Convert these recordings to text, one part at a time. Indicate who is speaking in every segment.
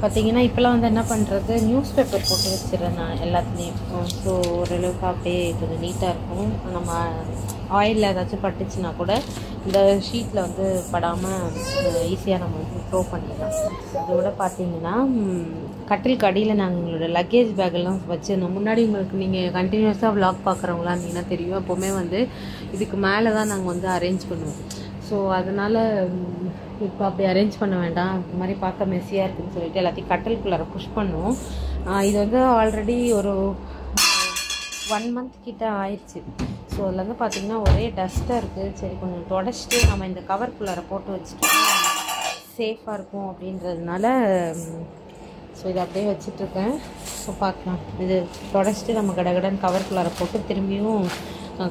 Speaker 1: பார்த்தீங்கன்னா இப்போலாம் வந்து என்ன பண்ணுறது நியூஸ் பேப்பர் போட்டு வச்சிடுறேன் நான் எல்லாத்துலேயும். ஸோ ஓரளவுக்கு அப்படியே கொஞ்சம் நீட்டாக இருக்கும். நம்ம ஆயிலில் ஏதாச்சும் பட்டுச்சுன்னா கூட இந்த ஷீட்டில் வந்து படாமல் ஈஸியாக நம்ம வந்து த்ரோ பண்ணிடலாம். அதோட பார்த்தீங்கன்னா கட்டில் கடியில் நாங்கள் எங்களோட லக்கேஜ் பேக்கெல்லாம் வச்சுருந்தோம். முன்னாடி உங்களுக்கு நீங்கள் கண்டினியூஸாக விளாக் பார்க்குறவங்களா இருந்தீங்கன்னா தெரியும். எப்போவுமே வந்து இதுக்கு மேலே தான் நாங்கள் வந்து அரேஞ்ச் பண்ணுவோம். ஸோ அதனால் இப்போ அப்படி அரேஞ்ச் பண்ண வேண்டாம். இந்த மாதிரி பார்க்க மெஸ்ஸியாக இருக்குன்னு சொல்லிட்டு எல்லாத்தையும் கட்டலுக்குள்ளார புஷ் பண்ணுவோம். இது வந்து ஆல்ரெடி ஒரு ஒன் மந்த் கிட்ட ஆயிடுச்சு ஸோ அதில் வந்து பார்த்திங்கன்னா ஒரே டஸ்ட்டாக இருக்குது சரி கொஞ்சம் தொடச்சிட்டு நம்ம இந்த கவர்க்குள்ளார போட்டு வச்சுட்டோம். சேஃபாக இருக்கும் அப்படின்றதுனால ஸோ இதை அப்படியே வச்சிட்ருக்கேன் ஸோ பார்க்கலாம். இது தொடச்சிட்டு நம்ம கடகடன் கவர்க்குள்ளார போட்டு திரும்பியும் அஹ்,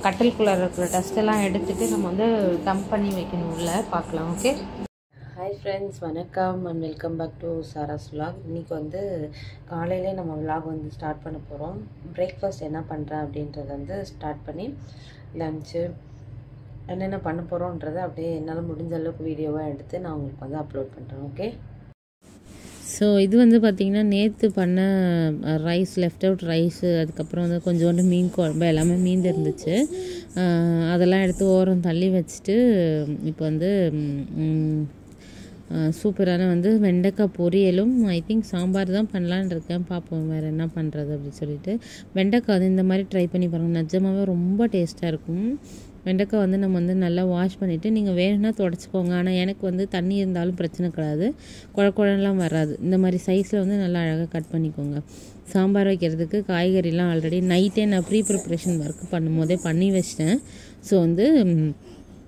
Speaker 1: இருக்கிற டஸ்ட்டெல்லாம் எடுத்துகிட்டு நம்ம வந்து டம்ப் பண்ணி வைக்கணும் உள்ள. பார்க்கலாம் ஓகே ஹாய் ஃப்ரெண்ட்ஸ் வணக்கம். And welcome back to Sara's vlog இன்றைக்கி வந்து காலையிலே நம்ம விலாக் வந்து ஸ்டார்ட் பண்ண போகிறோம் பிரேக்ஃபாஸ்ட் என்ன பண்ணுறேன் அப்படின்றத வந்து ஸ்டார்ட் பண்ணி லஞ்சு என்னென்ன பண்ண போகிறோன்றதை அப்படியே என்னால் முடிஞ்ச அளவுக்கு வீடியோவாக எடுத்து நான் உங்களுக்கு வந்து அப்லோட் பண்ணுறேன் ஓகே
Speaker 2: ஸோ இது வந்து பார்த்திங்கன்னா நேற்று பண்ண ரைஸ் லெஃப்ட் அவுட் ரைஸு அதுக்கப்புறம் வந்து கொஞ்சோண்டு மீன் குழம்பு எல்லாமே மீந்து இருந்துச்சு அதெல்லாம் எடுத்து ஓரம் தள்ளி வச்சுட்டு இப்போ வந்து சூப்பரான வந்து வெண்டைக்காய் பொரியலும் ஐ திங்க் சாம்பார் தான் பண்ணலான்னு இருக்கேன். பார்ப்போம் வேறு என்ன பண்ணுறது அப்படின்னு சொல்லிட்டு. வெண்டைக்காய் வந்து இந்த மாதிரி ட்ரை பண்ணி பாருங்கள் நிஜமாவே ரொம்ப டேஸ்ட்டாக இருக்கும். வெண்டைக்காய் வந்து நம்ம வந்து நல்லா வாஷ் பண்ணிவிட்டு நீங்கள் வேணும்னா தொடச்சிக்கோங்க. ஆனால் எனக்கு வந்து தண்ணி இருந்தாலும் பிரச்சனை கிடையாது. குழ குழலாம் வராது. இந்த மாதிரி சைஸில் வந்து நல்லா அழகாக கட் பண்ணிக்கோங்க. சாம்பார் வைக்கிறதுக்கு காய்கறிலாம் ஆல்ரெடி நைட்டே நான் ப்ரீ ப்ரிப்ரேஷன் ஒர்க் பண்ணும்போதே பண்ணி வச்சிட்டேன். ஸோ வந்து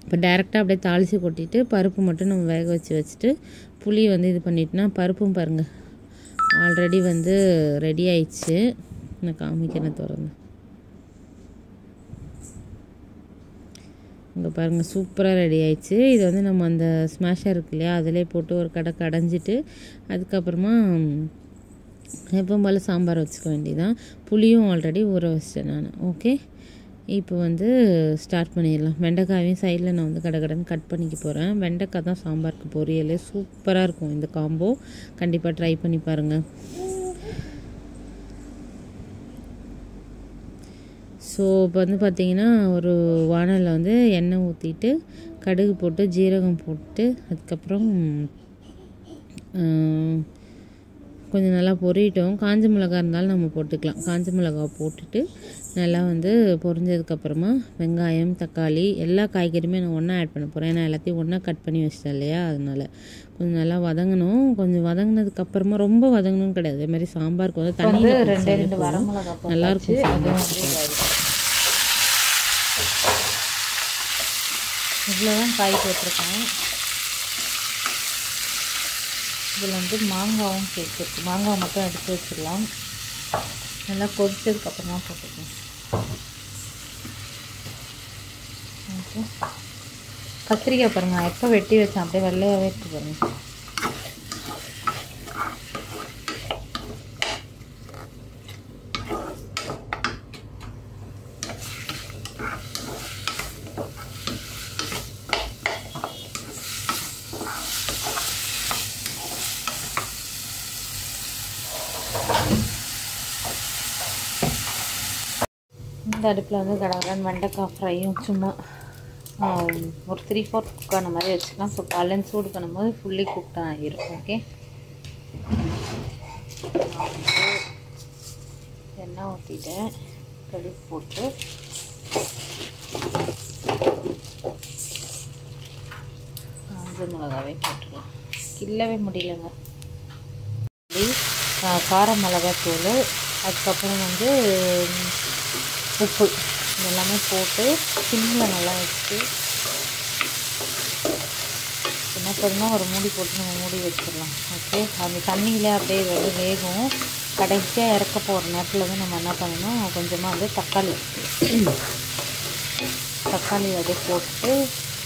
Speaker 2: இப்போ டேரெக்டாக அப்படியே தாளித்து கொட்டிட்டு பருப்பு மட்டும் நம்ம வேக வச்சு வச்சுட்டு புளி வந்து இது பண்ணிட்டுனா பருப்பும் பாருங்கள் ஆல்ரெடி வந்து ரெடி ஆயிடுச்சு. நான் காமிக்கிறேன் திறந்து. இங்கே பாருங்கள் சூப்பராக ரெடி ஆயிடுச்சு. இது வந்து நம்ம அந்த ஸ்மாஷர் இருக்கு இல்லையா அதிலே போட்டு ஒரு கடை கடைஞ்சிட்டு அதுக்கப்புறமா எப்பவும் போல் சாம்பார் வச்சுக்க வேண்டியதான் புளியும் ஆல்ரெடி ஊற வச்சிட்டேன் நான் ஓகே இப்போ வந்து ஸ்டார்ட் பண்ணிடலாம். வெண்டைக்காயும் சைடில் நான் வந்து கடை கடன் கட் பண்ணிக்க போகிறேன் வெண்டைக்காய் தான் சாம்பாருக்கு பொரியல். சூப்பராக இருக்கும் இந்த காம்போ கண்டிப்பாக ட்ரை பண்ணி பாருங்கள் ஸோ இப்போ வந்து பார்த்தீங்கன்னா ஒரு வானலில் வந்து எண்ணெய் ஊற்றிட்டு கடுகு போட்டு ஜீரகம் போட்டு அதுக்கப்புறம் கொஞ்சம் நல்லா பொரியட்டும் காஞ்ச மிளகா இருந்தாலும் நம்ம போட்டுக்கலாம். காஞ்ச மிளகா போட்டுட்டு நல்லா வந்து பொரிஞ்சதுக்கப்புறமா வெங்காயம் தக்காளி எல்லா காய்கறியுமே நான் ஒன்றா ஆட் பண்ண போகிறேன் ஏன்னா எல்லாத்தையும் ஒன்றா கட் பண்ணி வச்சிட்டேன் இல்லையா? அதனால. கொஞ்சம் நல்லா வதங்கணும். கொஞ்சம் வதங்கினதுக்கப்புறமா ரொம்ப வதங்கணும் கிடையாது. அதே மாதிரி சாம்பாருக்கு வந்து தண்ணி
Speaker 1: வந்து ரெண்டு ரெண்டு வரமிளகா
Speaker 2: நல்லா
Speaker 1: போட்டாச்சு.
Speaker 2: இருக்கும்
Speaker 1: அதுவும்
Speaker 2: சாம்பார்
Speaker 1: வந்து இதாயிடுச்சு. இவ்வளோதான் காய் போட்டிருக்கேன். இதில் வந்து மாங்காவும் சேர்த்துருக்கு மாங்காய் மட்டும் எடுத்து வச்சிடலாம். நல்லா கொதிச்சதுக்கப்புறமா போட்டுக்கலாம். கத்திரிக்காய் பாருங்கள் எப்போ வெட்டி வச்சேன்? அப்படியே வெள்ளையாகவே இருக்கு பாருங்க. இந்த அடுப்பில் வந்து கடகடன் வெண்டைக்காய் ஃப்ரையும் சும்மா ஒரு த்ரீ ஃபோர் குக் ஆன மாதிரி வச்சுக்கலாம். ஸோ காலையில் சூடு பண்ணும்போது ஃபுல்லி குக் ஆகிரும் ஓகே எண்ணெய் ஊற்றிட்டேன் கடுகு போட்டு. காஞ்ச மிளகாவே போட்டுக்கலாம். கிள்ளவே முடியலங்க. கார மிளகாய் கார அதுக்கப்புறம் வந்து உப்பு இதெல்லாமே போட்டு சிம்மில் நல்லா வச்சு என்ன பண்ணணும் ஒரு மூடி போட்டு நம்ம மூடி வச்சிடலாம். ஓகே அந்த தண்ணியிலே அப்படியே வந்து வேகும். கடைசியாக இறக்க போகிற நேரத்தில் வந்து நம்ம என்ன பண்ணணும்? கொஞ்சமாக வந்து தக்காளி. தக்காளி அப்படியே போட்டு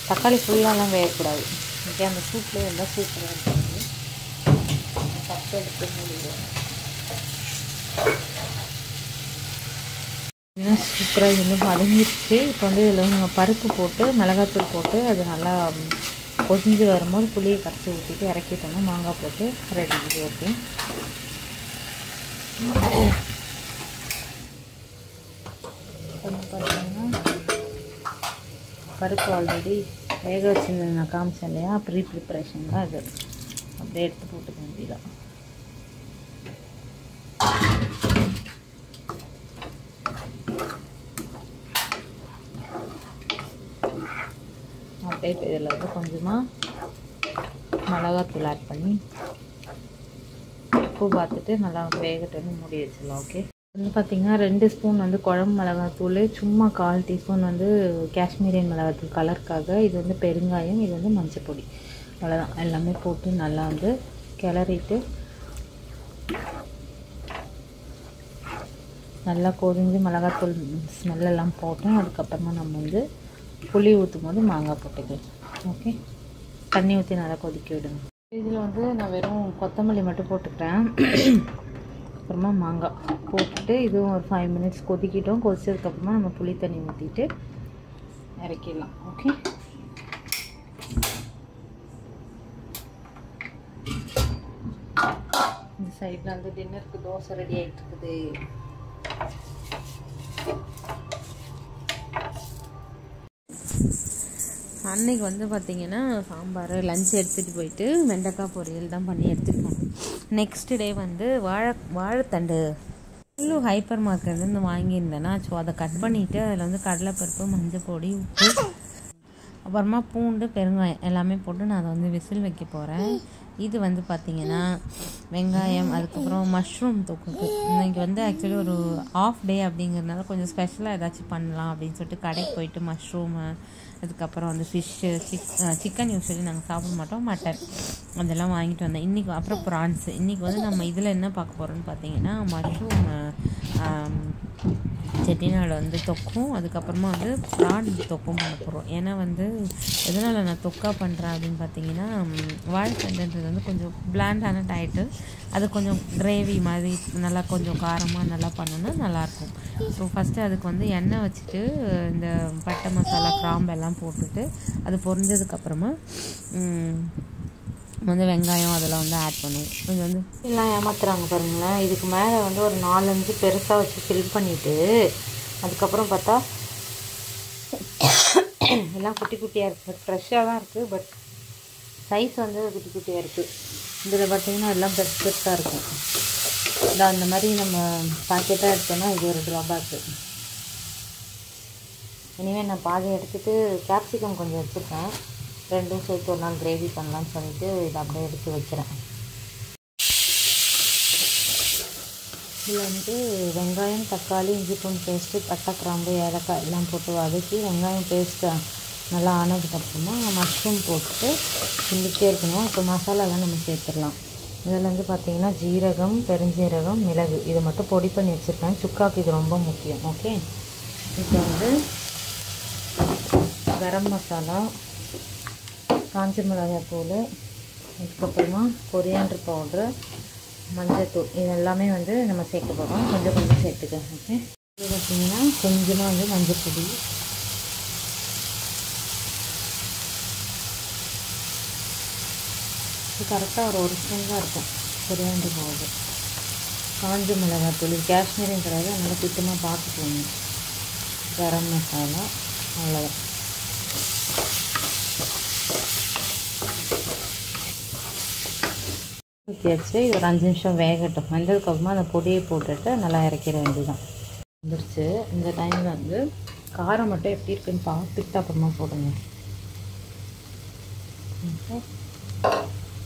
Speaker 1: தக்காளி ஃபுல்லாலாம் வேகக்கூடாது. ஓகே அந்த சூப்பில் இருந்தால் சூப்பராக இருக்கும். தப்பு எடுத்து மூடிடுவோம். இன்னும் சூப்பராக இது வந்து வதங்கிருச்சு. இப்போ வந்து இதில் வந்து பருப்பு போட்டு மிளகாத்தூள் போட்டு அது நல்லா கொதிஞ்சு வரும்போது புளியை கரைச்சி ஊற்றிட்டு இறக்கிட்டோம்னா மாங்காய் போட்டு ரெடி ஓகே. பார்த்தீங்கன்னா பருப்பு ஆல்ரெடி வேக வச்சுருந்தது நான் காமிச்சேன் இல்லையா? ப்ரீ ப்ரிப்ரேஷன் தான் அது. அப்படியே எடுத்து போட்டுக்க வேண்டியதான் அப்படியே இப்போ இதில் வந்து கொஞ்சமாக மிளகாத்தூள் ஆட் பண்ணி உப்பு பார்த்துட்டு நல்லா வேகட்டுன்னு மூடி வச்சிடலாம் ஓகே வந்து பார்த்திங்கன்னா ரெண்டு ஸ்பூன் வந்து குழம்பு மிளகாத்தூள் சும்மா கால் டீஸ்பூன் வந்து காஷ்மீரியன் மிளகாத்தூள் கலருக்காக இது வந்து பெருங்காயம் இது வந்து மஞ்சள் பொடி அவ்வளோதான் எல்லாமே போட்டு நல்லா வந்து கிளறிட்டு நல்லா கொதிஞ்சு மிளகாத்தூள் ஸ்மெல் போட்டோம். அதுக்கப்புறமா நம்ம வந்து புளி ஊற்றும் போது மாங்காய் போட்டுக்கலாம் ஓகே தண்ணி ஊற்றி நல்லா கொதிக்க விடுங்க. இதில் வந்து நான் வெறும் கொத்தமல்லி மட்டும் போட்டுக்கிறேன். அப்புறமா மாங்காய் போட்டுட்டு இதுவும் ஒரு ஃபைவ் மினிட்ஸ் கொதிக்கிட்டோம். கொதிச்சதுக்கப்புறமா நம்ம புளி தண்ணி ஊற்றிட்டு இறக்கிடலாம். ஓகே இந்த சைடில் வந்து டின்னருக்கு தோசை ரெடி ஆகிட்டு இருக்குது. அன்னைக்கு வந்து பார்த்திங்கன்னா சாம்பார் லஞ்ச் எடுத்துகிட்டு போயிட்டு வெண்டைக்காய் பொரியல் தான் பண்ணி எடுத்துகிட்டு போனோம் நெக்ஸ்ட் டே வந்து வாழை வாழைத்தண்டு. ஃபுல்லு ஹைப்பர் மார்க்கெட்லேருந்து வாங்கியிருந்தேன்னா ஸோ அதை கட் பண்ணிவிட்டு அதில் வந்து கடலைப்பருப்பு மஞ்சள் பொடி உப்பு அப்புறமா பூண்டு பெருங்காயம் எல்லாமே போட்டு நான் அதை வந்து விசில் வைக்க போகிறேன் இது வந்து பார்த்திங்கன்னா வெங்காயம் அதுக்கப்புறம் மஷ்ரூம் தொக்குக்கு இன்னைக்கு வந்து ஆக்சுவலி ஒரு ஆஃப் டே அப்படிங்கிறதுனால கொஞ்சம் ஸ்பெஷலாக ஏதாச்சும் பண்ணலாம் அப்படின்னு சொல்லிட்டு கடைக்கு போயிட்டு மஷ்ரூமு அதுக்கப்புறம் வந்து ஃபிஷ்ஷு சிக் சிக்கன் யூஸ்வலி நாங்கள் சாப்பிட மாட்டோம் மட்டன் அதெல்லாம் வாங்கிட்டு வந்தேன். இன்றைக்கி அப்புறம் ப்ரான்ஸ் இன்றைக்கி வந்து நம்ம இதில் என்ன பார்க்க போகிறோம்னு பார்த்தீங்கன்னா மஷ்ரூம் செட்டிநாடு வந்து தொக்கும். அதுக்கப்புறமா வந்து ப்ரான் தொக்கும் பண்ண போகிறோம் ஏன்னா வந்து எதனால் நான் தொக்கா பண்ணுறேன் அப்படின்னு பார்த்தீங்கன்னா வாழைத்தண்டுன்றது வந்து கொஞ்சம் பிளாண்டான டயட்டு அது கொஞ்சம் கிரேவி மாதிரி நல்லா கொஞ்சம் காரமாக நல்லா பண்ணோன்னா நல்லாயிருக்கும் ஸோ ஃபஸ்ட்டு அதுக்கு வந்து எண்ணெய் வச்சுட்டு இந்த பட்டை மசாலா கிராம்பு எல்லாம் போட்டுட்டு அது பொரிஞ்சதுக்கப்புறமா வந்து வெங்காயம் அதெல்லாம் வந்து ஆட் பண்ணுவோம் இது வந்து எல்லாம் ஏமாத்துறாங்க பாருங்களேன். இதுக்கு மேலே வந்து ஒரு நாலஞ்சு பெருசாக வச்சு ஃபில் பண்ணிவிட்டு அதுக்கப்புறம் பார்த்தா எல்லாம் குட்டி குட்டியாக இருக்குது ஃப்ரெஷ்ஷாக தான் இருக்குது பட் சைஸ் வந்து குட்டி குட்டியாக இருக்குது இதில் பார்த்தீங்கன்னா எல்லாம் பெருசு பெருசாக இருக்கும். இல்லை அந்த மாதிரி நம்ம பாக்கெட்டாக எடுத்தோம்னா இது ஒரு ட்ராபேக்கு இனிமேல் நான் பாதி எடுத்துகிட்டு கேப்சிகம் கொஞ்சம் வச்சுருக்கேன் ரெண்டும் சேர்த்து ஒரு நாள் கிரேவி பண்ணலான்னு சொல்லிட்டு இதை அப்படியே எடுத்து வைக்கிறேன் இதில் வந்து வெங்காயம் தக்காளி இஞ்சி பூண்டு பேஸ்ட்டு பட்டை கிராம்பு ஏலக்காய் எல்லாம் போட்டு வதக்கி வெங்காயம் பேஸ்ட்டு நல்லா ஆனதுக்கப்புறமா மஷ்ரூம் போட்டு கிண்டிகிட்டே இருக்கணும். இப்போ மசாலாலாம் நம்ம சேர்த்துடலாம். இதில் வந்து பார்த்திங்கன்னா ஜீரகம் பெருஞ்சீரகம் மிளகு இதை மட்டும் பொடி பண்ணி வச்சுருக்கேன். சுக்காக்கு இது ரொம்ப முக்கியம். ஓகே? இப்போ வந்து கரம் மசாலா காஞ்ச மிளகாய் தூள் அதுக்கப்புறமா கொரியாண்டர் பவுட்ரு மஞ்சள்தூள் இது எல்லாமே வந்து நம்ம சேர்க்க போகிறோம் கொஞ்சம் கொஞ்சம் சேர்த்துக்க ஓகே இது பார்த்திங்கன்னா கொஞ்சமாக வந்து மஞ்சள் பொடி. இது கரெக்டாக ஒரு ஒரு ஸ்பூன் தான் இருக்கும் கொரியாண்டர் பவுடர் காஞ்ச மிளகாய் தூள் இது காஷ்மீரியும் கிடையாது அதனால் சுத்தமாக பார்த்துக்கோங்க. கரம் மசாலா அவ்வளோதான் இறக்கியாச்சு. வச்சு இது ஒரு அஞ்சு நிமிஷம் வேகட்டும். வெந்ததுக்கப்புறமா அந்த பொடியை போட்டுட்டு நல்லா இறக்கிற வேண்டியதான் வந்துருச்சு. இந்த டைமில் வந்து காரம் மட்டும் எப்படி இருக்குன்னு பார்த்துட்டு அப்புறமா போடுங்க.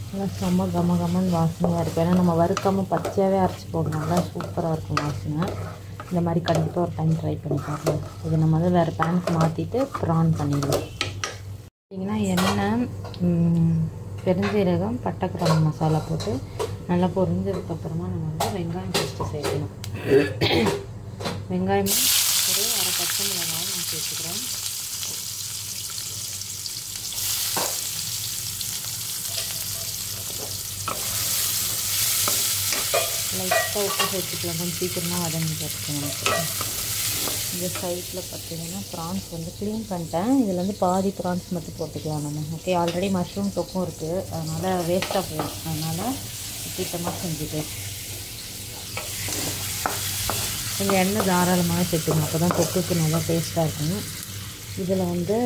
Speaker 1: நல்லா செம்ம கம கமன் வாசனையாக இருக்கும். ஏன்னா நம்ம வறுக்காமல் பச்சையாகவே அரைச்சி போடுறோம்ல சூப்பராக இருக்கும் வாசனை. இந்த மாதிரி கண்டிப்பாக ஒரு டைம் ட்ரை பண்ணி பாருங்கள் இதை நம்ம வந்து வேறு பேனுக்கு மாற்றிட்டு ப்ரான் பண்ணிடுவோம். பார்த்திங்கன்னா எண்ணெய் பெருஞ்சீரகம் பட்டை கிராம்பு மசாலா போட்டு நல்லா பொரிஞ்சதுக்கப்புறமா நம்ம வந்து வெங்காயம் ஃபஸ்ட்டு சேர்க்கணும் வெங்காயமும் ஒரு அரை பச்சை மிளகாயும் நான் சேர்த்துக்கிறேன் லைட்டாக உப்பு சேர்த்துக்கலாம். கொஞ்சம் சீக்கிரமாக வதங்கி வச்சுக்கணும் எனக்கு இந்த சைடில் பார்த்தீங்கன்னா ப்ரான்ஸ் வந்து க்ளீன் பண்ணிட்டேன். இதில் வந்து பாதி ப்ரான்ஸ் மட்டும் போட்டுக்கலாம் நம்ம. ஓகே ஆல்ரெடி மஷ்ரூம் தொக்கும் இருக்குது அதனால் வேஸ்ட்டாக போகும். அதனால் திட்டமாக செஞ்சுட்டு. கொஞ்சம் எண்ணெய் தாராளமாக சேர்த்துக்கணும். அப்போ தான் தொக்குக்கு நல்லா டேஸ்ட்டாக இருக்கும். இதில் வந்து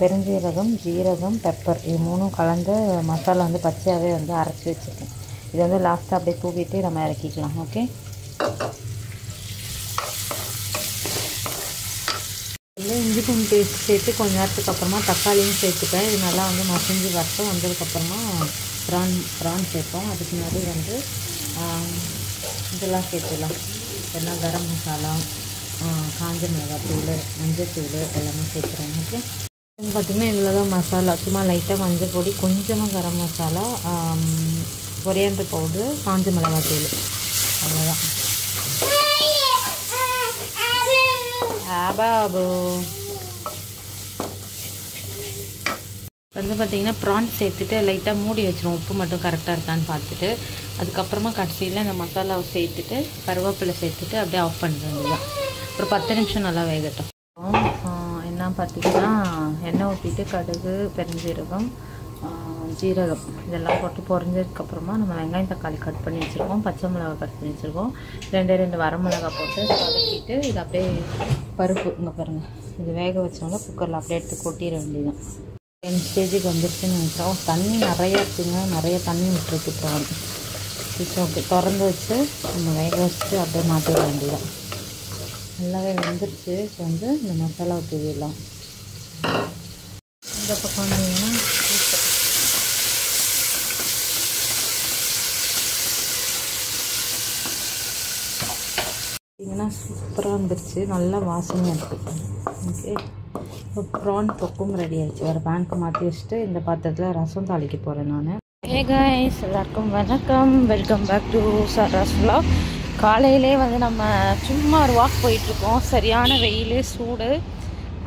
Speaker 1: பெருஞ்சீரகம் ஜீரகம் பெப்பர் இது மூணும் கலந்து மசாலா வந்து பச்சையாகவே வந்து அரைச்சி வச்சுருக்கேன். இது வந்து லாஸ்ட்டாக அப்படியே தூவிட்டு நம்ம இறக்கிக்கலாம். ஓகே இதில் இஞ்சி பூண்டு பேஸ்ட் சேர்த்து கொஞ்ச நேரத்துக்கு அப்புறமா தக்காளியும் சேர்த்துப்பேன். இது நல்லா வந்து மசிஞ்சு வரட்டும். வந்ததுக்கப்புறமா ப்ரான் ப்ரான் சேர்ப்போம். அதுக்கு முன்னாடி வந்து இதெல்லாம் சேர்த்துடலாம். என்ன கரம் மசாலா காஞ்ச மிளகாத்தூள் மஞ்சத்தூள் எல்லாமே சேர்த்துறேன் ஓகே பார்த்திங்கன்னா இதில் தான் மசாலா. சும்மா லைட்டாக மஞ்சள் பொடி கொஞ்சமாக கரம் மசாலா கொரியாண்டு பவுடர் காஞ்ச மிளகாத்தூள். அவ்வளோதான் ஆபாபு வந்து பார்த்திங்கன்னா ப்ரான்ஸ் சேர்த்துட்டு லைட்டாக மூடி வச்சிரும். உப்பு மட்டும் கரெக்டாக இருக்கான்னு பார்த்துட்டு அதுக்கப்புறமா கடைசியில் இந்த மசாலாவை சேர்த்துட்டு கருவேப்பிலை சேர்த்துட்டு அப்படியே ஆஃப் பண்ணுறது தான் ஒரு பத்து நிமிஷம் நல்லா வேகட்டும். என்ன பார்த்திங்கன்னா எண்ணெய் ஊற்றிட்டு கடுகு பெருஞ்சீரகம் ஜீரகம் இதெல்லாம் போட்டு பொறிஞ்சதுக்கப்புறமா நம்ம வெங்காயம் தக்காளி கட் பண்ணி வச்சுருக்கோம். பச்சை மிளகாய் கட் பண்ணி வச்சுருக்கோம். ரெண்டு ரெண்டு வரமிளகாய் போட்டு வதக்கிட்டு இது அப்படியே பருப்பு இங்கே பாருங்கள் இது வேக வச்சோன்னா குக்கரில் அப்படியே எடுத்து கொட்டிட வேண்டியதான் டென் கேஜிக்கு வந்துருச்சுன்னு நினச்சோம். தண்ணி நிறைய இருக்குங்க. நிறைய தண்ணி விட்டுருக்கு இப்போ. ஓகே திறந்து வச்சு நம்ம வேக வச்சுட்டு அப்படியே மாற்றிட வேண்டியதான் நல்லாவே வெந்துருச்சு. இப்போ வந்து இந்த மசாலா தூவிடலாம். இந்த பக்கம் வந்தீங்கன்னா பார்த்தீங்கன்னா சூப்பராக வந்துருச்சு. நல்லா வாசனையாக இருக்குது ஓகே இப்போ ப்ரான் தொக்கும் ரெடி ஆகிடுச்சு வேறு பேங்க்கு மாற்றி வச்சுட்டு இந்த பாத்திரத்தில் ரசம் தாளிக்க போகிறேன் நான். ஹே கைஸ் எல்லாருக்கும் வணக்கம். வெல்கம் பேக் டு சார் vlog. காலையிலே வந்து நம்ம சும்மா ஒரு வாக் போயிட்டுருக்கோம். சரியான வெயில் சூடு.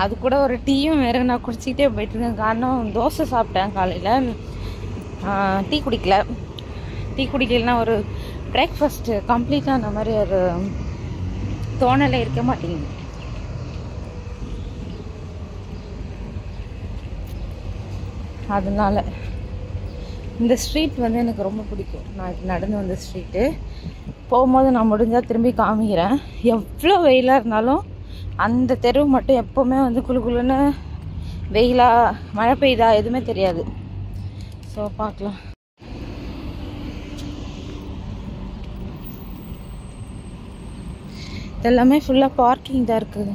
Speaker 1: அது கூட ஒரு டீயும் வேறு நான் குடிச்சிக்கிட்டே போயிட்டுருக்கேன். காரணம் தோசை சாப்பிட்டேன் காலையில். டீ குடிக்கல. டீ குடிக்கலனா ஒரு பிரேக்ஃபாஸ்ட்டு கம்ப்ளீட்டாக அந்த மாதிரி ஒரு தோணலை இருக்க மாட்டேங்குது. அதனால இந்த ஸ்ட்ரீட் வந்து எனக்கு ரொம்ப பிடிக்கும். நான் நடந்து வந்த ஸ்ட்ரீட்டு. போகும்போது நான் முடிஞ்சால் திரும்பி காமிக்கிறேன். எவ்வளோ வெயிலாக இருந்தாலும் அந்த தெருவு மட்டும் எப்போவுமே வந்து குளு குளுன்னு வெயிலா மழை பெய்யுதா எதுவுமே தெரியாது. ஸோ பார்க்கலாம். இதெல்லாமே ஃபுல்லாக பார்க்கிங் தான் இருக்குது.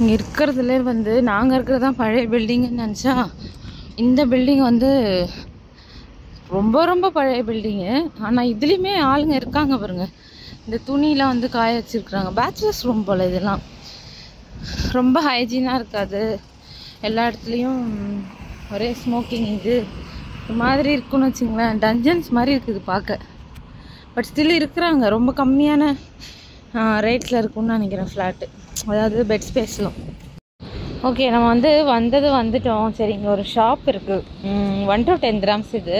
Speaker 1: இங்கே இருக்கிறதுல வந்து நாங்கள் இருக்கிறது தான் பழைய பில்டிங்குன்னு நினச்சா இந்த பில்டிங் வந்து ரொம்ப ரொம்ப பழைய பில்டிங்கு ஆனால் இதுலேயுமே ஆளுங்க இருக்காங்க பாருங்க. இந்த துணிலாம் வந்து காய வச்சிருக்கிறாங்க. பேச்சுலர்ஸ் ரூம் போல் இதெல்லாம். ரொம்ப ஹைஜீனாக இருக்காது. எல்லா இடத்துலையும் ஒரே ஸ்மோக்கிங் இது. ஒரு மாதிரி இருக்குன்னு வச்சுங்களேன் டஞ்சன்ஸ் மாதிரி இருக்குது பார்க்க. பட் ஸ்டில் இருக்கிறாங்க ரொம்ப கம்மியான ரேட்டில் இருக்கும்னு நினைக்கிறேன் ஃப்ளாட்டு அதாவது பெட் ஸ்பேஸ்லாம் ஓகே நம்ம வந்து வந்தது வந்துட்டோம். சரி இங்கே ஒரு ஷாப் இருக்குது ஒன் டு டென் கிராம்ஸ் இது.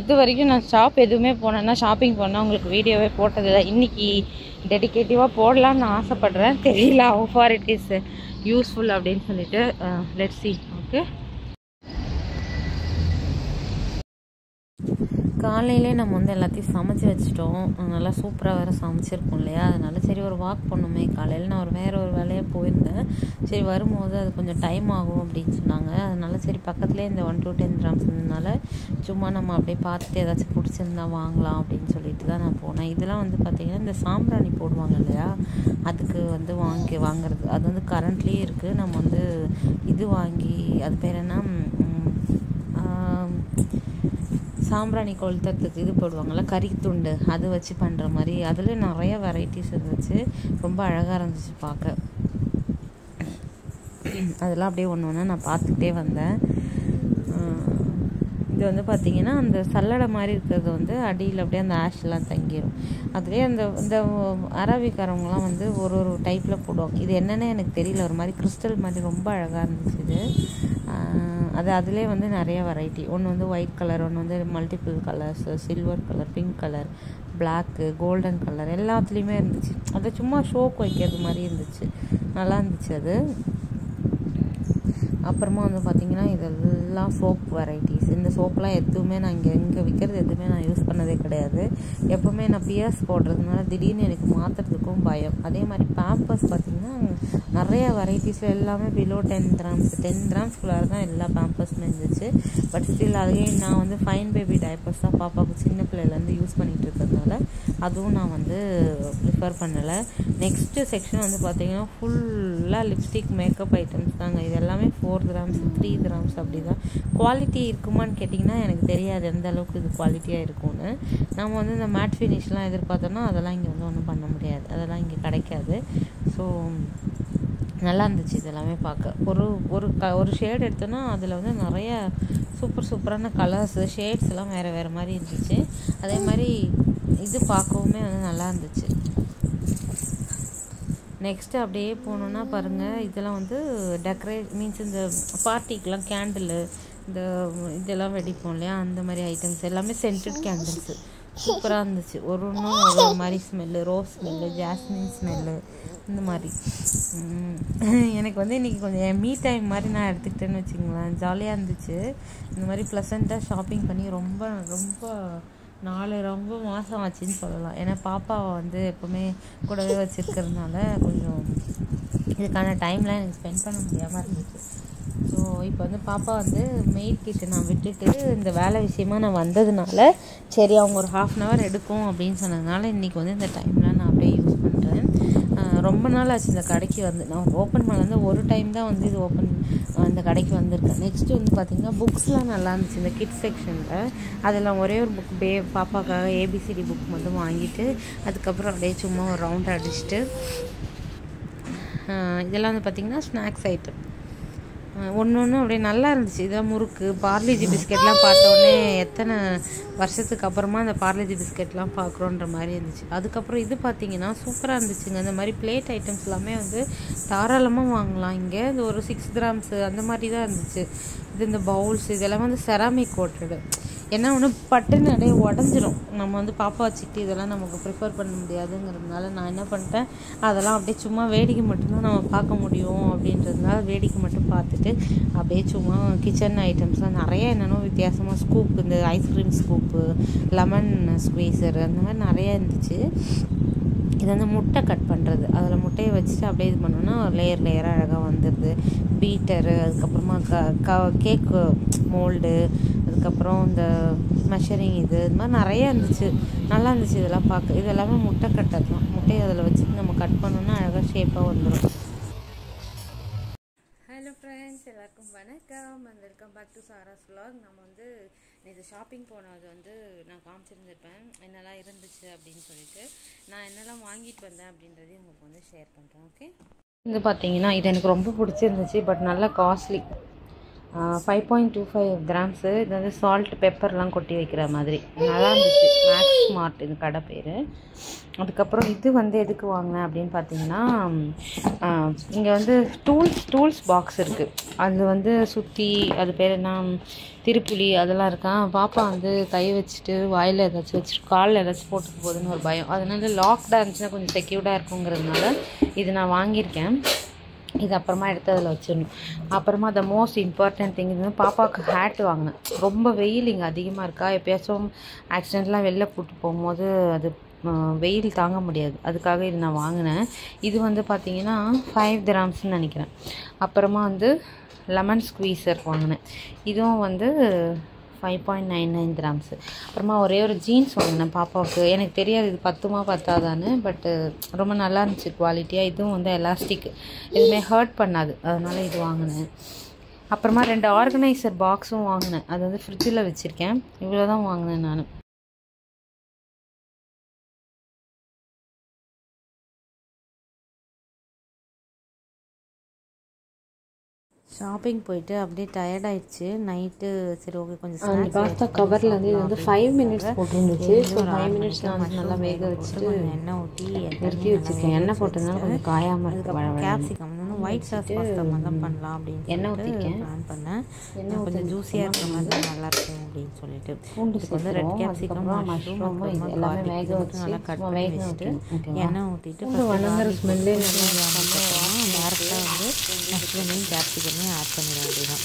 Speaker 1: இது வரைக்கும் நான் ஷாப் எதுவுமே போனேன்னா ஷாப்பிங் போனால் உங்களுக்கு வீடியோவே போட்டதில்லை இன்னைக்கு டெடிக்கேட்டிவாக போடலான்னு ஆசைப்பட்றேன். தெரியல how far it is useful அப்படின்னு சொல்லிட்டு லெட் சி ஓகே காலையிலே நம்ம வந்து எல்லாத்தையும் சமைச்சு வச்சிட்டோம். நல்லா சூப்பராக வேறு சமைச்சிருக்கோம் இல்லையா? அதனால சரி ஒரு வாக் பண்ணுமே. காலையில் நான் ஒரு வேறு ஒரு வேலையாக போயிருந்தேன். சரி வரும்போது அது கொஞ்சம் டைம் ஆகும் அப்படின்னு சொன்னாங்க. அதனால சரி பக்கத்துலேயே இந்த ஒன் டூ டென் கிராம்ஸ் இருந்ததுனால சும்மா நம்ம அப்படியே பார்த்துட்டு ஏதாச்சும் பிடிச்சிருந்தா வாங்கலாம் அப்படின்னு சொல்லிட்டு தான் நான் போனேன். இதெல்லாம் வந்து பார்த்திங்கன்னா இந்த சாம்பிராணி போடுவாங்க இல்லையா? அதுக்கு வந்து வாங்கி வாங்குறது. அது வந்து கரண்ட்லேயே இருக்குது நம்ம வந்து இது வாங்கி அது பேர் என்ன? சாம்பிராணி கொளுத்துறதுக்கு இது போடுவாங்கள்ல கறி துண்டு அது வச்சு பண்ணுற மாதிரி. அதில் நிறைய வெரைட்டிஸ் இருந்துச்சு ரொம்ப அழகாக இருந்துச்சு பார்க்க. அதெல்லாம் அப்படியே ஒன்று ஒன்று நான் பார்த்துக்கிட்டே வந்தேன். இது வந்து பார்த்திங்கன்னா அந்த சல்லடை மாதிரி இருக்கிறது வந்து அடியில் அப்படியே அந்த ஆஷ்லாம் தங்கிடும் அதுலேயே அந்த இந்த அரபிக்காரவங்கலாம் வந்து ஒரு ஒரு டைப்பில் போடுவாங்க. இது என்னென்னு எனக்கு தெரியல. ஒரு மாதிரி கிறிஸ்டல் மாதிரி ரொம்ப அழகாக இருந்துச்சு இது.
Speaker 2: அது அதிலே வந்து நிறைய வெரைட்டி ஒன்று வந்து ஒயிட் கலர் ஒன்று வந்து multiple colours silver colour pink colour black golden colour எல்லாத்துலேயுமே இருந்துச்சு. அது சும்மா ஷோக்கு வைக்கிறது மாதிரி இருந்துச்சு. நல்லா இருந்துச்சு அது. அப்புறமா வந்து பார்த்திங்கன்னா இதெல்லாம் சோப் வெரைட்டிஸ் இந்த சோப்லாம் எதுவுமே நான் இங்கே இங்கே விற்கிறது எதுவுமே நான் யூஸ் பண்ணதே கிடையாது. எப்போவுமே நான் பியர்ஸ் போடுறதுனால திடீர்னு எனக்கு மாற்றுறதுக்கும் பயம். அதே மாதிரி பேம்பர்ஸ் பார்த்திங்கன்னா நிறைய வெரைட்டிஸில் எல்லாமே பிலோ டென் கிராம்ஸ் டென் கிராம்ஸ்குள்ளார தான் எல்லா பேம்பர்ஸுமே இருந்துச்சு. பட் ஸ்டில் அதே நான் வந்து ஃபைன் பேபி டைப்பர்ஸ் தான் பாப்பாவுக்கு சின்ன பிள்ளையிலேருந்து யூஸ் பண்ணிகிட்டு இருக்கிறதுனால அதுவும் நான் வந்து ப்ரிஃபர் பண்ணலை. நெக்ஸ்ட்டு செக்ஷன் வந்து பார்த்திங்கன்னா ஃபுல்லாக லிப்ஸ்டிக் மேக்கப் ஐட்டம்ஸ் தாங்க. இது எல்லாமே ஃபோர் கிராம்ஸ் த்ரீ கிராம்ஸ் அப்படி தான் குவாலிட்டி இருக்குமான்னு கேட்டிங்கன்னா எனக்கு தெரியாது. எந்த அளவுக்கு இது குவாலிட்டியாக இருக்கும்னு. நம்ம வந்து இந்த மேட் ஃபினிஷ்லாம் எதிர்பார்த்தோன்னா அதெல்லாம் இங்கே வந்து ஒன்றும் பண்ண முடியாது. அதெல்லாம் இங்கே கிடைக்காது. ஸோ நல்லா இருந்துச்சு இதெல்லாமே பார்க்க. ஒரு ஒரு க ஒரு ஷேட் எடுத்தோன்னா அதில் வந்து நிறைய சூப்பர் சூப்பரான கலர்ஸு ஷேட்ஸ் எல்லாம் வேறு வேறு மாதிரி இருந்துச்சு. அதே மாதிரி இது பார்க்கவுமே வந்து நல்லா இருந்துச்சு. நெக்ஸ்ட்டு அப்படியே போனோன்னா பாருங்கள் இதெல்லாம் வந்து டெக்கரேட் மீன்ஸ் இந்த பார்ட்டிக்கெலாம் கேண்டிலு இந்த இதெல்லாம் வெடிப்போம் இல்லையா? அந்த மாதிரி ஐட்டம்ஸ் எல்லாமே சென்டட் கேண்டில்ஸு சூப்பராக இருந்துச்சு. ஒரு ஒன்றும் ஒரு ஒரு மாதிரி smell rose smell jasmine smell இந்த மாதிரி. எனக்கு வந்து இன்றைக்கி கொஞ்சம் என் மீ டைம் மாதிரி நான் எடுத்துக்கிட்டேன்னு வச்சுங்களேன் ஜாலியாக இருந்துச்சு. இந்த மாதிரி ப்ளசண்ட்டாக ஷாப்பிங் பண்ணி ரொம்ப ரொம்ப நாலு ரொம்ப மாதம் ஆச்சுன்னு சொல்லலாம். ஏன்னா பாப்பாவை வந்து எப்போவுமே கூடவே வச்சுருக்கிறதுனால கொஞ்சம் இதுக்கான டைம்லாம் எனக்கு ஸ்பெண்ட் பண்ண முடியாமல் இருந்துச்சு. ஸோ இப்போ வந்து பாப்பா வந்து மெயிட் கிட்ட நான் விட்டுட்டு இந்த வேலை விஷயமா நான் வந்ததுனால சரி அவங்க ஒரு ஹாஃப் அன் ஹவர் எடுக்கும் அப்படின்னு சொன்னதுனால இன்றைக்கி வந்து இந்த டைம்லாம் நான் அப்படியே யூஸ் பண்ணுறேன் ரொம்ப நாள் ஆச்சு இந்த கடைக்கு வந்து. நான் ஓப்பன் பண்ணது வந்து ஒரு டைம் தான் வந்து இது ஓப்பன் இந்த கடைக்கு வந்திருக்கேன். நெக்ஸ்ட்டு வந்து பார்த்திங்கன்னா புக்ஸ்லாம் நல்லா இருந்துச்சு. இந்த கிட்ஸ் செக்ஷனில் அதெல்லாம் ஒரே ஒரு புக் பே பாப்பாக்காக A B C D book மட்டும் வாங்கிட்டு அதுக்கப்புறம் அப்படியே சும்மா ஒரு ரவுண்ட் அடிச்சுட்டு இதெல்லாம் வந்து பார்த்திங்கன்னா ஸ்நாக்ஸ் ஐட்டம் ஒன்று ஒன்று அப்படியே நல்லா இருந்துச்சு. இதான் முறுக்கு பார்லிஜி பிஸ்கெட்லாம் பார்த்தோன்னே எத்தனை வருஷத்துக்கு அப்புறமா அந்த பார்லிஜி பிஸ்கெட்லாம் பார்க்குறோன்ற மாதிரி இருந்துச்சு. அதுக்கப்புறம் இது பார்த்தீங்கன்னா சூப்பராக இருந்துச்சுங்க. இந்த மாதிரி பிளேட் ஐட்டம்ஸ் எல்லாமே வந்து தாராளமாக வாங்கலாம். இங்கே இது ஒரு சிக்ஸ் கிராம்ஸு அந்த மாதிரி தான் இருந்துச்சு. இது இந்த பவுல்ஸ் இதெல்லாம் வந்து செராமிக் கோட்டடு ஏன்னா ஒன்று பட்டுன்னு அப்படியே உடஞ்சிரும். நம்ம வந்து பாப்பா வச்சுக்கிட்டு இதெல்லாம் நமக்கு ப்ரிப்பேர் பண்ண முடியாதுங்கிறதுனால நான் என்ன பண்ணிட்டேன்? அதெல்லாம் அப்படியே சும்மா வேடிக்கை மட்டும்தான் நம்ம பார்க்க முடியும் அப்படின்றதுனால வேடிக்கை மட்டும் பார்த்துட்டு அப்படியே சும்மா கிச்சன் ஐட்டம்ஸ்லாம் நிறைய என்னென்னோ வித்தியாசமாக ஸ்கூப் இந்த ஐஸ்கிரீம் ஸ்கூப்பு லெமன் ஸ்குவீசர் அந்த மாதிரி நிறைய இருந்துச்சு. இது வந்து முட்டை கட் பண்ணுறது அதில் முட்டையை வச்சுட்டு அப்படியே இது பண்ணோன்னா லேயர் லேயராக அழகாக வந்துடுது. பீட்டரு அதுக்கப்புறமா க க கேக்கு மோல்டு அதுக்கப்புறம் இந்த மெஷரிங் இது இது மாதிரி நிறைய இருந்துச்சு. நல்லா இருந்துச்சு இதெல்லாம் பார்க்க. இது எல்லாமே முட்டை கட்டர் தான் முட்டையை அதில் வச்சுட்டு நம்ம கட் பண்ணோன்னா அழகாக ஷேப்பாக வந்துடும் ஹலோ ஃப்ரெண்ட்ஸ் எல்லாருக்கும் வணக்கம். And welcome back to Sara's vlog. நம்ம வந்து இது ஷாப்பிங் போனது வந்து நான் காமிச்சிருந்திருப்பேன். என்னெல்லாம் இருந்துச்சு அப்படின்னு சொல்லிட்டு. நான் என்னெல்லாம் வாங்கிட்டு வந்தேன் அப்படின்றதையும் உங்களுக்கு வந்து ஷேர் பண்ணுறேன் ஓகே இது பார்த்தீங்கன்னா இது எனக்கு ரொம்ப பிடிச்சிருந்துச்சு பட் நல்லா costly five point two five grams இது வந்து சால்ட் பெப்பர்லாம் கொட்டி வைக்கிற மாதிரி. நல்லா இருந்துச்சு. மேக்ஸ் ஸ்மார்ட் இது கடை பேர். அதுக்கப்புறம் இது வந்து எதுக்கு வாங்கினேன் அப்படின்னு பார்த்தீங்கன்னா இங்கே வந்து டூல்ஸ் டூல்ஸ் பாக்ஸ் இருக்குது அது வந்து சுற்றி அது பேர் என்ன? திருப்புளி அதெல்லாம் இருக்கான் பாப்பா வந்து கை வச்சுட்டு வாயில் ஏதாச்சும் வச்சுட்டு காலில் ஏதாச்சும் போட்டுட்டு போகுதுன்னு ஒரு பயம். அதனால லாக்டாக இருந்துச்சுன்னா கொஞ்சம் செக்யூர்டாக இருக்குங்கிறதுனால இது நான் வாங்கியிருக்கேன். இது அப்புறமா எடுத்து அதில் வச்சிடணும். அப்புறமா த மோஸ்ட் இம்பார்ட்டன்ட் திங் இது வந்து பாப்பாவுக்கு ஹேட் வாங்கினேன். ரொம்ப வெயில் இங்கே அதிகமாக இருக்கா? எப்பயாச்சும் ஆக்சிடெண்ட்லாம் வெளில கூட்டு போகும்போது அது வெயில் தாங்க முடியாது. அதுக்காக இது நான் வாங்கினேன். இது வந்து பார்த்திங்கன்னா ஃபைவ் கிராம்ஸ்னு நினைக்கிறேன். அப்புறமா வந்து லெமன் ஸ்குவீசர் வாங்கினேன். இதுவும் வந்து five point nine nine grams அப்புறமா ஒரே ஒரு ஜீன்ஸ் வாங்கினேன் பாப்பாவுக்கு. எனக்கு தெரியாது இது பத்துமா பத்தாதான்னு பட்டு ரொம்ப நல்லா இருந்துச்சு குவாலிட்டியாக இதுவும் வந்து எலாஸ்டிக் எதுவுமே ஹர்ட் பண்ணாது. அதனால் இது வாங்கினேன். அப்புறமா ரெண்டு ஆர்கனைசர் பாக்ஸும் வாங்கினேன். அது வந்து ஃப்ரிட்ஜில் வச்சுருக்கேன். இவ்வளோ தான் வாங்கினேன் நான். ஷாப்பிங் போயிட்டு அப்படியே டயர்ட் ஆயிடுச்சு. நைட்டு சரி ஓகே கொஞ்சம்
Speaker 1: அந்த பாஸ்தா கவரில் வந்து இது வந்து ஃபைவ் மினிட்ஸ் போட்டிருந்துச்சு. ஸோ ஃபைவ் மினிட்ஸ் நான் நல்லா வேக வச்சுட்டு
Speaker 2: எண்ணெய் ஊற்றி
Speaker 1: நிறுத்தி வச்சுருக்கேன் எண்ணெய் போட்டதுனால கொஞ்சம் காயாமல் இருக்கு வழ வழன்னு.
Speaker 2: கேப்சிகம் வந்து ஒயிட் சாஸ் பாஸ்தா மாதிரி தான் பண்ணலாம் அப்படின்னு
Speaker 1: எண்ணெய் ஊற்றிருக்கேன்.
Speaker 2: பிளான் பண்ணேன்.
Speaker 1: எண்ணெய்
Speaker 2: கொஞ்சம் ஜூஸியாக இருக்கிற மாதிரி நல்லா இருக்கும் அப்படின்னு சொல்லிட்டு.
Speaker 1: பூண்டு
Speaker 2: இதுக்கு வந்து ரெட் கேப்சிகம் மஷ்ரூம்
Speaker 1: வேக வச்சு
Speaker 2: நல்லா கட் பண்ணி வச்சுட்டு எண்ணெய் ஊற்றிட்டு
Speaker 1: ஸ்மெல்லே நல்லா
Speaker 2: டேரெக்டாக வந்து மஷ்ரூமையும் கேப்சிகமையும் ஆட் பண்ணிட வேண்டியதான்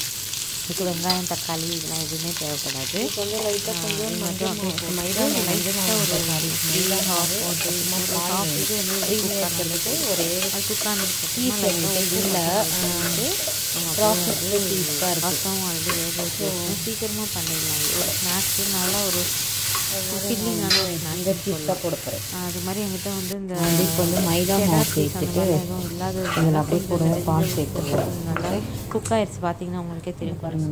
Speaker 2: இதுக்கு வெங்காயம் தக்காளி இதெல்லாம் எதுவுமே தேவைப்படாது.
Speaker 1: கொஞ்சம் லைட்டாக கொஞ்சம்
Speaker 2: மட்டும் லைட்டாக ஒரு ஒரு ஹாஃப் இது வந்து குக் பண்ணிட்டு
Speaker 1: ஒரே
Speaker 2: அது குக் ஆனதுக்கப்புறமா
Speaker 1: பீஸ் வந்துட்டு இல்லை. ப்ராசஸ் பீஸ்க்காக இருக்குது
Speaker 2: ரசம் ஆல்ரெடி வேக வச்சு சீக்கிரமாக பண்ணிடலாம். ஒரு ஸ்நாக்ஸு நல்லா ஒரு ஃபில்லிங்கான
Speaker 1: இந்த போட போகிறேன்
Speaker 2: அது மாதிரி எங்கிட்ட வந்து இந்த
Speaker 1: இப்போ வந்து மைதா மாவு சேர்த்துட்டு
Speaker 2: இல்லாத
Speaker 1: இதில் அப்படியே கூட பால் சேர்த்துக்கிறேன்
Speaker 2: நல்லா குக் ஆயிடுச்சு பார்த்தீங்கன்னா உங்களுக்கே தெரியும்
Speaker 1: பாருங்க.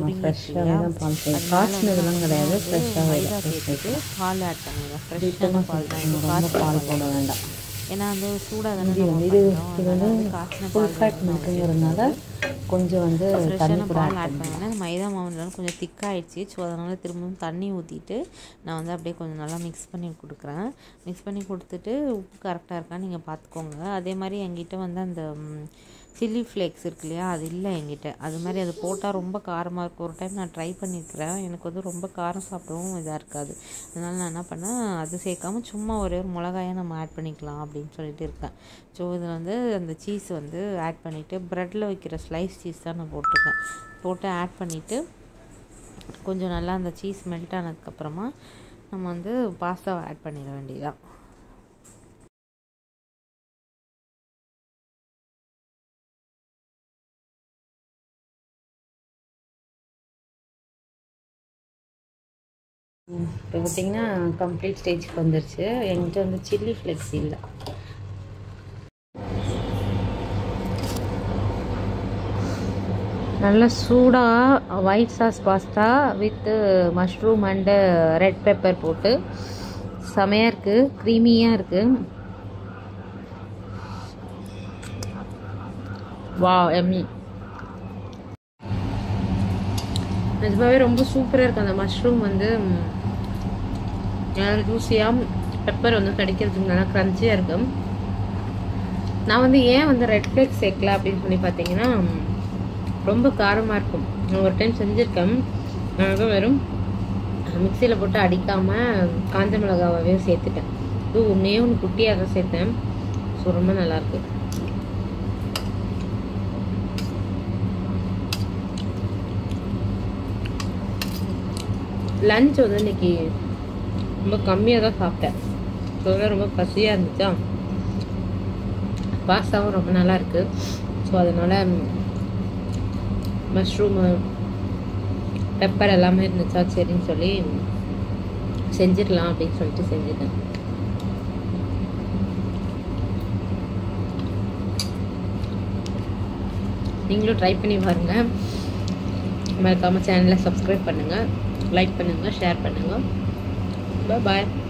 Speaker 1: தான் பால் சேர்த்து காய்ச்சினதுலாம் கிடையாது. ஃப்ரெஷ்ஷாகவே
Speaker 2: மைதா சேர்த்துட்டு பால் ஆட் பண்ணிடுறேன் ஃப்ரெஷ்ஷான பால் தான்.
Speaker 1: பால் போட வேண்டாம்.
Speaker 2: ஏன்னா வந்து சூடாக தானே
Speaker 1: இது வந்து
Speaker 2: காய்ச்சின
Speaker 1: ஃபுல்
Speaker 2: பால்
Speaker 1: ஃபேட் மில்க்குங்கிறதுனால கொஞ்சம் வந்து தண்ணி கூட ஆட்
Speaker 2: பண்ணேன். அந்த மைதா மாவுனால கொஞ்சம் திக்காயிடுச்சு. ஸோ அதனால் திரும்பவும் தண்ணி ஊற்றிட்டு நான் வந்து அப்படியே கொஞ்சம் நல்லா மிக்ஸ் பண்ணி கொடுக்குறேன். மிக்ஸ் பண்ணி கொடுத்துட்டு உப்பு கரெக்டாக இருக்கான்னு நீங்கள் பார்த்துக்கோங்க அதே மாதிரி என்கிட்ட வந்து அந்த சில்லி ஃப்ளேக்ஸ் இருக்கு இல்லையா? அது இல்லை என்கிட்ட. அது மாதிரி அது போட்டால் ரொம்ப காரமாக இருக்கும். ஒரு டைம் நான் ட்ரை பண்ணியிருக்கிறேன் எனக்கு வந்து ரொம்ப காரம் சாப்பிடவும் இதாக இருக்காது. அதனால் நான் என்ன பண்ணேன்? அது சேர்க்காம சும்மா ஒரே ஒரு மிளகாயை நம்ம ஆட் பண்ணிக்கலாம் அப்படின்னு சொல்லிட்டு இருக்கேன். ஸோ இதில் வந்து அந்த சீஸ் வந்து ஆட் பண்ணிவிட்டு ப்ரெட்டில் வைக்கிற ஸ்லைஸ் சீஸ் தான் நான் போட்டிருக்கேன். போட்டு ஆட் பண்ணிவிட்டு கொஞ்சம் நல்லா அந்த சீஸ் மெல்ட் ஆனதுக்கப்புறமா நம்ம வந்து பாஸ்தாவை ஆட் பண்ணிட வேண்டியதான்
Speaker 1: இப்போ பார்த்தீங்கன்னா கம்ப்ளீட் ஸ்டேஜ்க்கு வந்துருச்சு. என்கிட்ட வந்து சில்லி ஃப்ளெக்ஸ் இல்லை. நல்லா சூடாக white sauce pasta with mushroom and red pepper போட்டு செமையாக இருக்குது க்ரீமியாக இருக்குது வா எம்மி நிஜமாவே ரொம்ப சூப்பராக இருக்குது அந்த மஷ்ரூம் வந்து. ஜூஸியாக பெப்பர் வந்து கிடைக்கிறதுக்கு நல்லா க்ரன்ச்சியாக இருக்கும். நான் வந்து ஏன் வந்து ரெட் ஃப்ளேக்ஸ் சேர்க்கல அப்படின்னு சொல்லி பார்த்தீங்கன்னா ரொம்ப காரமாக இருக்கும். நான் ஒரு டைம் செஞ்சுருக்கேன். நான் வெறும் மிக்சியில் போட்டு அடிக்காமல் காஞ்ச மிளகாவே சேர்த்துட்டேன். இது ஒன்றே ஒன்று குட்டியாக தான் சேர்த்தேன். ஸோ ரொம்ப நல்லாயிருக்கு லஞ்ச் வந்து இன்னைக்கு ரொம்ப கம்மியாக தான் சாப்பிட்டேன். ஸோ ரொம்ப பசியாக இருந்துச்சா? பாஸ்தாவும் ரொம்ப நல்லா இருக்குது ஸோ அதனால் மஷ்ரூமு பெப்பர் எல்லாமே இருந்துச்சா? சரின்னு சொல்லி செஞ்சிடலாம் அப்படின்னு சொல்லிட்டு செஞ்சுட்டேன். நீங்களும் ட்ரை பண்ணி பாருங்கள் மறக்காமல் சேனலை சப்ஸ்கிரைப் பண்ணுங்கள் லைக் பண்ணுங்கள் ஷேர் பண்ணுங்கள் Bye-bye.